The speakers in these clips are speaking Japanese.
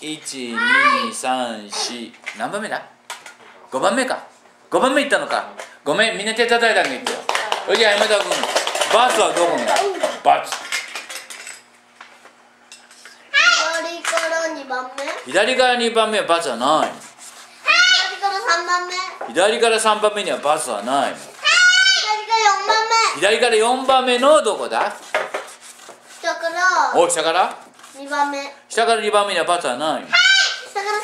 1234何番目だ？5番目か。5番目いったのか。ごめんみんな手叩いてあげてよそれじゃあ山田君。バツはどこにバツ左から2番目？左から2番目はバツはない。左から3番目？左から3番目にはバツはない。左から4番目？左から4番目のどこだ？下から。お下から？2番目。下から2番目にはバツはない下から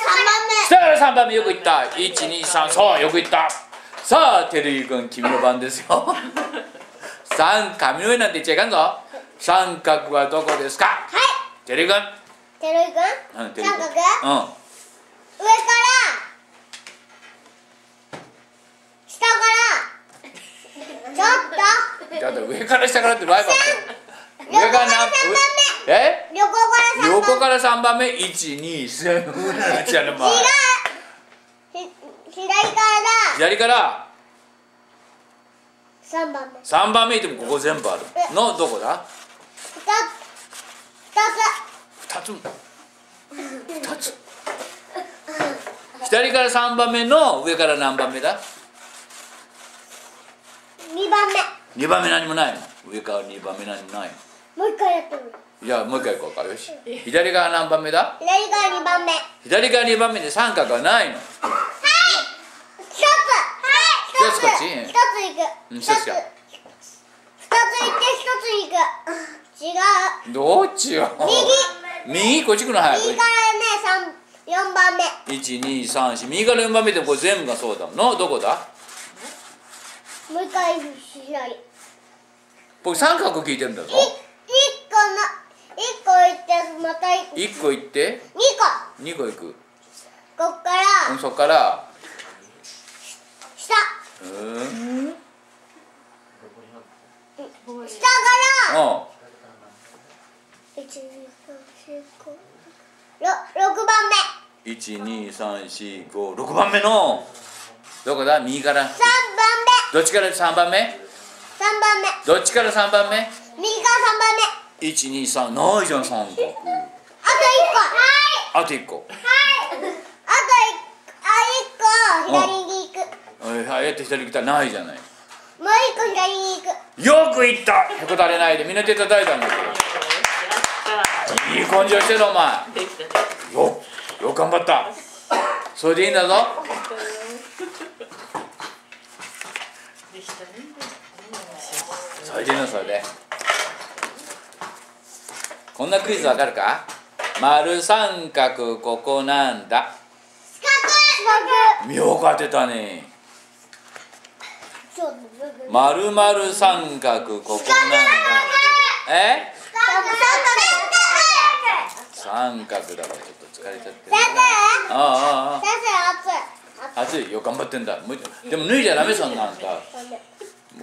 下から3番目よくいった。123そうよくいった。さあ照井君君の番ですよ。三紙の上なんて言っちゃいかんぞ。三角はどこですか？3番目はい。照井君。てるいくうんん三角。上かうら。下から。ちょっんだって上から下からってライバルと上から何横え？から3番目横から3番目横から3番目123じゃあまあ左から左から3番目3番目いてもここ全部あるのどこだ2つ2つ2つ左から3番目の上から何番目だ2番目2番目何もないの上から2番目何もないもう一回やってみるのじゃあもう一回行こうか。よし。左から何番目だ？左から2番目。左から2番目で三角はないの。一つ。はい。一つ。こっち一つ行く。一つ二つ行って一つ行く。違う。どっちよ右。こっち来るの早く。右からね三四番目。1234右から4番目でもこれ全部がそうだもん。のどこだ？もう一回左。僕三角聞いてるんだぞ。い一個の一個行ってまた行く。1個行って？二個。2個行く。こっから。うんそっから。下。うーん。下から。うん。一二三四五ろ六番目。12345番目の。どこだ？右から。三番どっちから？3番目？目三番目。どっちから3番目？右から三番目123ないじゃん三角あと一個。はい。あと1個。はい。あと一あ一個左に行く。はいはいやって左来たらないじゃない。もう一個左に行く。よく言った。へこたれないでみんな手叩いたんだけど。いい根性してるお前。よよく頑張った。それでいいんだぞ。それでいいのそれでこんなクイズわかるか？丸三角ここなんだ。四角。よく当てたね。丸々三角ここなんだ。え？三角だからちょっと疲れちゃってああああ暑い。よ頑張ってんだ。むでも脱いじゃダメそんなんか熱い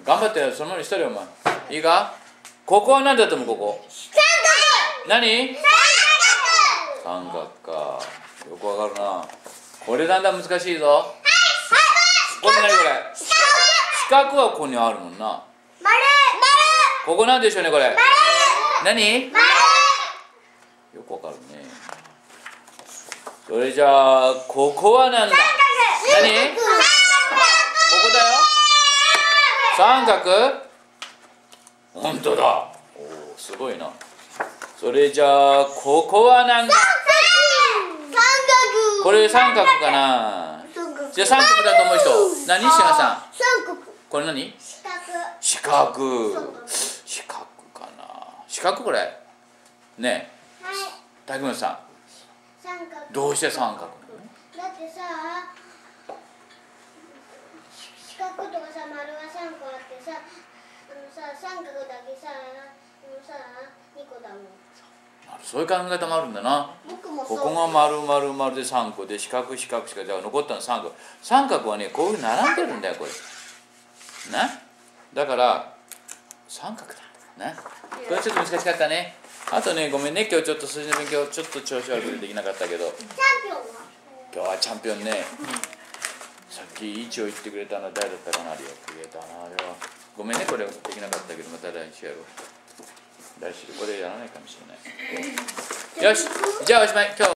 頑張ってそのままにしとるよお前。いいか？ここは何だと思うここ？何？三角。か。よくわかるな。これだんだん難しいぞ。これ何これ。四角。はここにあるもんな。ここなんでしょうねこれ。何？よくわかるね。それじゃあここはなんだ？何？ここだよ。三角？本当だ。おおすごいなそれじゃあここはなんだ？これ三角かな？じゃあ三角だと思う人。何？志賀さん。三角。これ何？四角。四角。四角かな？四角これ。ねえ。はい。竹本さ三角。んどうして三角だってさ四角とかさ丸が三個あってさあのさ三角だけささ二個だもんあそういう考え方もあるんだな。ここが丸丸丸で3個で四角四角しかじゃあ残ったの3個三角はねこういうふうに並んでるんだよこれ。なだから三角だなこれちょっと難しかったね。あとねごめんね。今日ちょっと数字の勉強ちょっと調子悪くてできなかったけど。チャンピオンは。今日はチャンピオンね。さっき位置を言ってくれたのは誰だったかな？あれよく言えたなあれは。ごめんねこれできなかったけどまた来週やろう来週これやらないかもしれない。よし。じゃあおしまい。今日